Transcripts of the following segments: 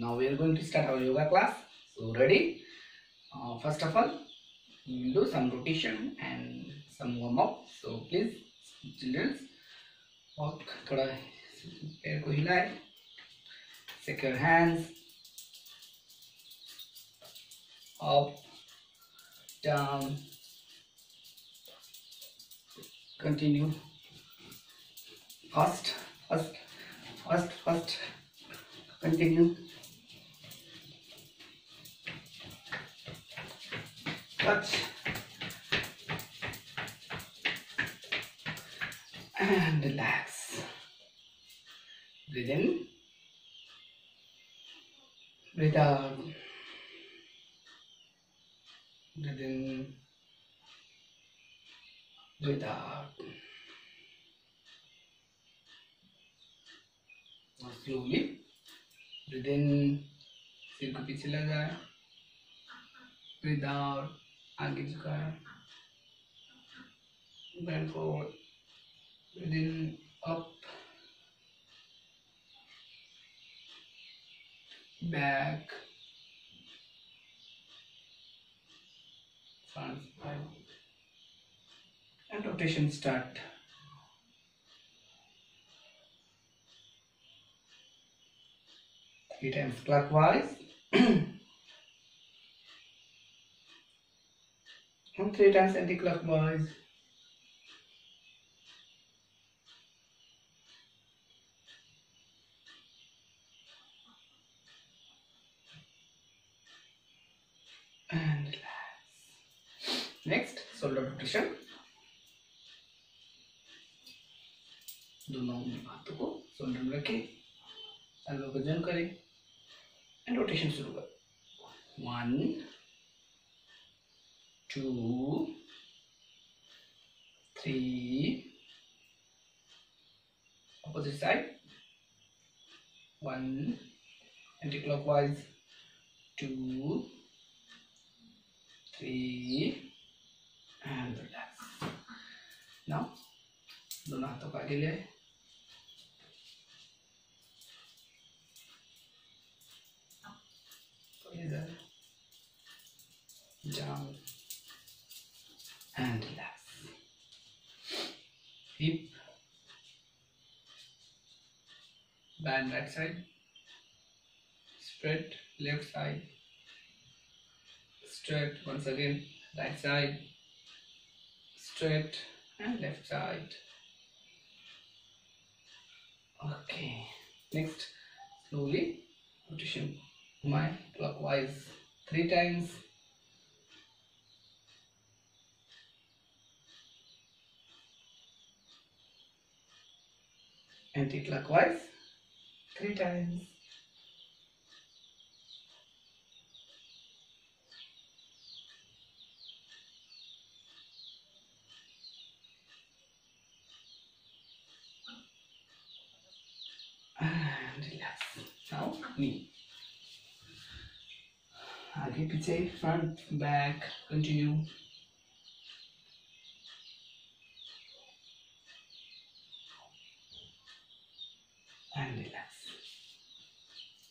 now we are going to start our yoga class so ready uh, first of all we will do some rotation and some warm up so please children walk थोड़ा पैर को हिलाए secure hands up down continue first first first first continue touch and relax breathe in breathe out breathe in breathe out और slowly breathe in सिर को पीछे लगाए breathe out agriculture, bend forward. Within up. Back. Front. And rotation start. Three times clockwise. and three times anti-clockwise and relax next shoulder rotation दोनों हाथों को shoulder में रखें एल्बो को जॉइन करें एंड रोटेशन शुरू कर one two three opposite side one anti-clockwise two three and relax now दोनों हाथों को आगे ले आए इधर down and relax hip. Bend right side. Spread left side. Straight once again right side. Straight and left side. Okay. Next slowly rotation. My clockwise. Three times anticlockwise three times. And relax. Now knee. Again, pichay front back continue.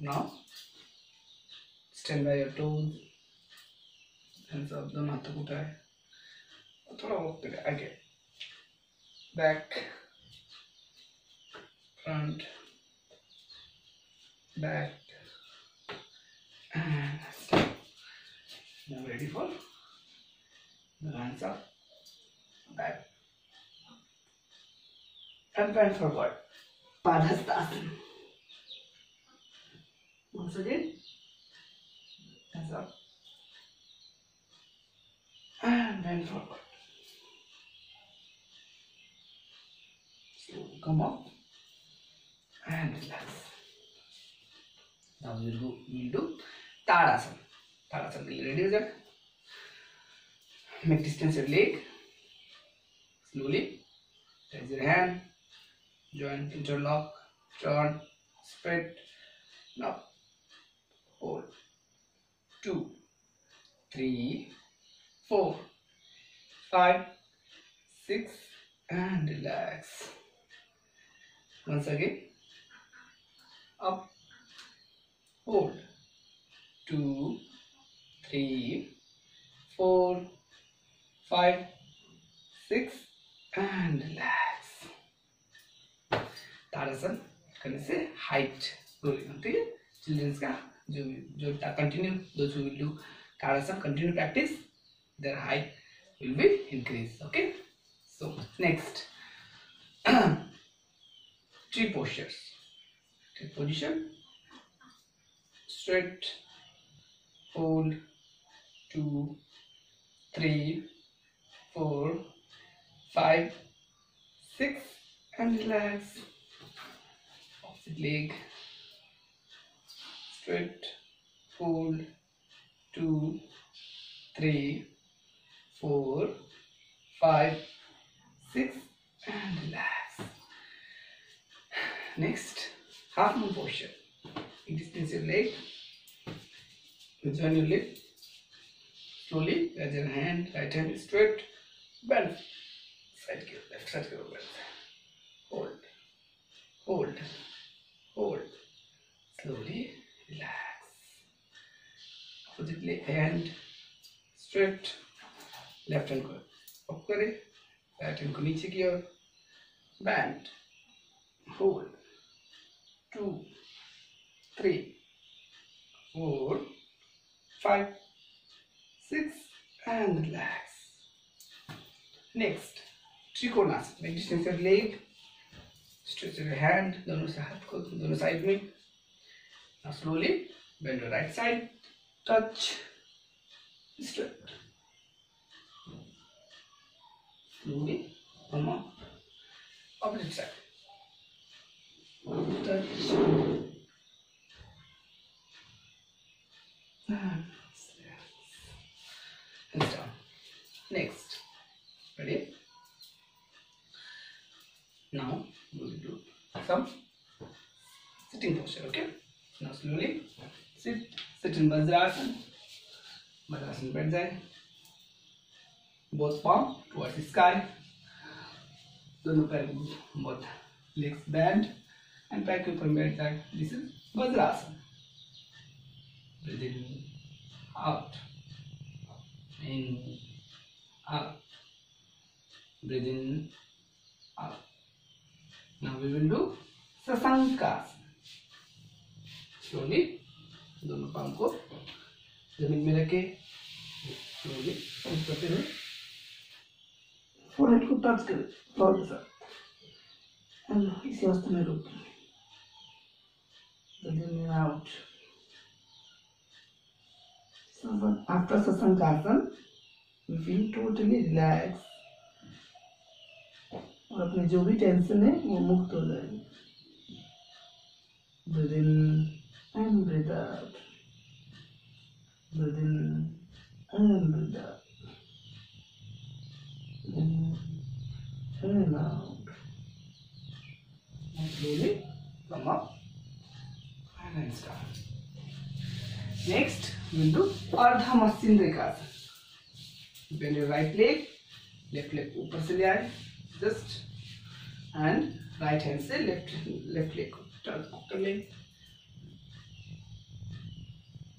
now stand by your toes hands up दोनों हाथों को उठाए और थोड़ा walk करें आगे back front back and step. Now ready for the hands up, back and bend forward. Padhastasana. Hands up and bend forward. Slowly come up and relax. Now we'll do we'll do Tadasana. Tadasana के लिए ready Make distance your leg. Slowly. Raise your hand. Join interlock. Turn. Spread. Now. Hold. Two. Three. Four. Five. Six. And relax. Once again. Up hold two three four five six and relax ताड़ासन करने से height growing ठीक है children's का you, continue those who will do Tadasana continue practice their height will be increased okay? So next. Three postures. Position. Straight fold two three four five six and relax. The leg straight. Hold two. Three. Four. Five. Six. And relax. Next half moon posture. You distance your leg. Join your leg slowly raise your hand. Right hand straight. Bend side kiro left side kiro bend hold. Hold. Hold. Slowly relax. Opposite leg hand straight left hand को up करें right hand को नीचे की ओर bend hold two three four five six relax next trikonasana make distance your leg stretch your hand दोनों से हाथ को दोनों साइड में now slowly bend your right side. Touch. Straight slowly. Come up opposite side. Touch. Ah, and and down. Next. Ready? Now we will do some sitting posture okay now slowly sit sit in vajrasana vajrasana बैठ जाए both palm towards the sky दोनों पैर both legs bend and पैर के ऊपर बैठ जाए this is vajrasana breathe in out in out breathe in out now we will do sasankasana slowly, दोनों पाम को ज़मीन में रखे स्लोली करते हुए फोरहेड को टच करें फ्लोर के साथ इसी अवस्था में रुक breathing out after sasankasan we feel totally relaxed और अपने जो भी टेंशन है, वो मुक्त हो जाएगी। And breathe out breathe in and breathe out in and out and slowly come up and then start next we'll do ardha matsindrikasana bend your right leg left leg ऊपर ले आए just and right hand से left left leg को turn लें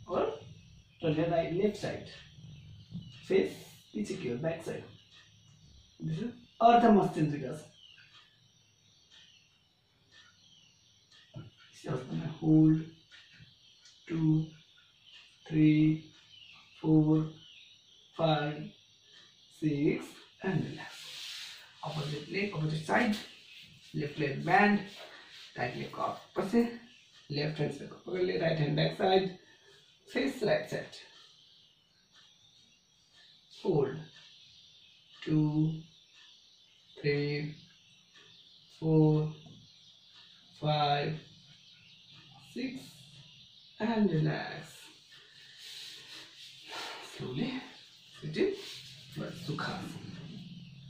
और turn your right left side face पीछे की ओर बैक साइड दिस इज़ अर्ध मस्तिष्क इसी अवस्था में hold two three four five six and relax opposite leg opposite side left leg bend right leg को ऊपर से left hand से पकड़ ले right hand back side face right side hold two three four five six and relax slowly sit in but sukhasana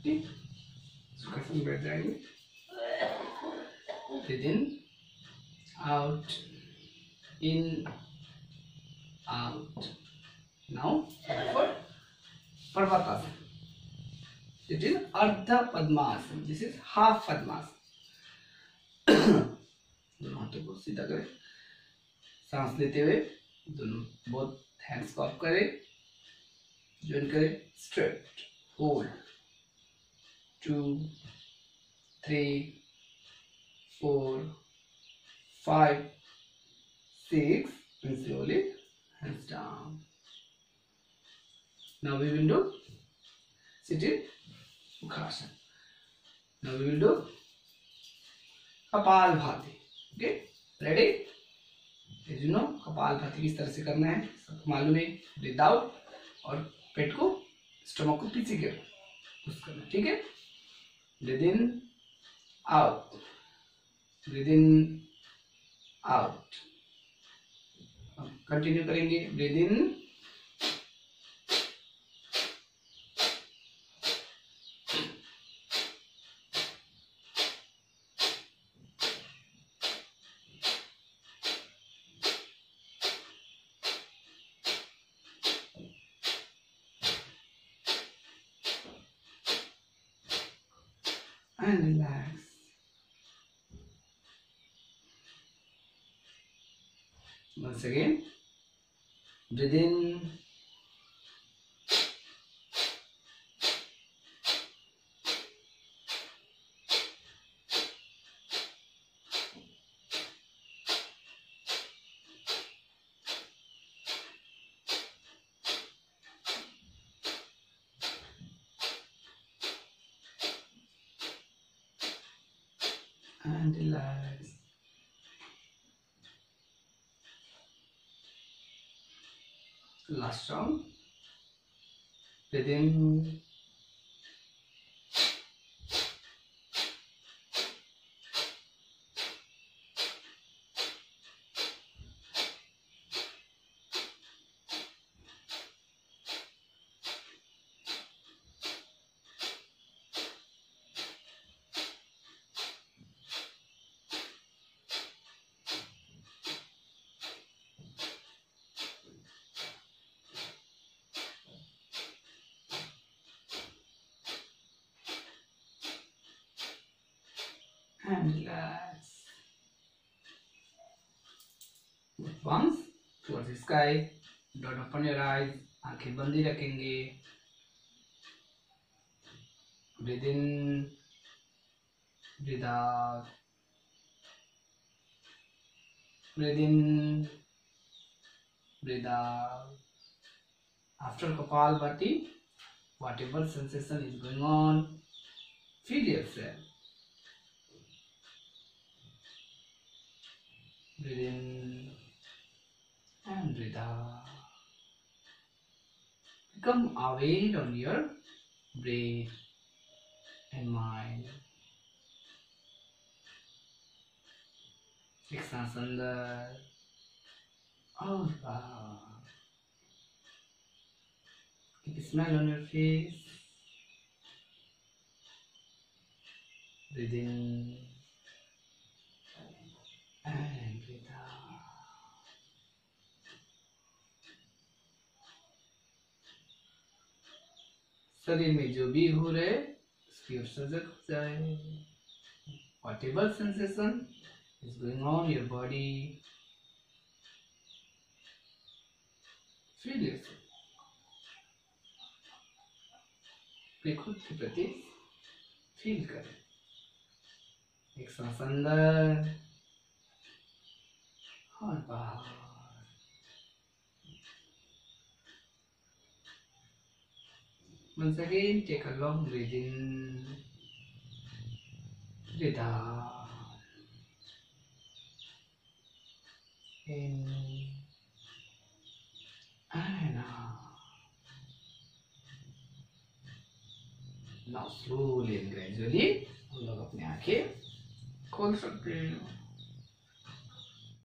ठीक सुखासन बैठ जाएंगे breathe in out in Out now for parvatasana it is ardha padmasana this is half padmasana दोनों हाथों को सीधा करें सांस लेते हुए दोनों बहुत हैंड्स को अप करें ज्वाइन करें straight hold two three four five six and slowly hands down now we will do. Sitting mukhasana now we will do. Bhati okay ready you know kapalbhati किस तरह से करना है? सबको मालूम है ब्रीथ आउट और पेट को स्टमक को पीछे के पुश करना ठीक है? Breathe in out breathe in out continue करेंगे breathe in and relax. Once again, within Last round. Breathe and relax. Once towards the sky, don't open your eyes. आँखें बंद ही रखेंगे with in with out after kapalbhati whatever sensation is going on feel yourself breathe in and breathe out. Become aware on your breath and mind. एक सांस अंदर और बाहर Keep a smile on your face. Breathe in शरीर में जो भी हो रहे, उसकी ओर सजग जाए। What sensation is going on your body feel your खुद के प्रति फील करें। एक सांस अंदर, और बाहर। Once again, take a long breath in, breathe out, in and out. Now slowly and gradually हम लोग अपने आँखें खोल सकते हैं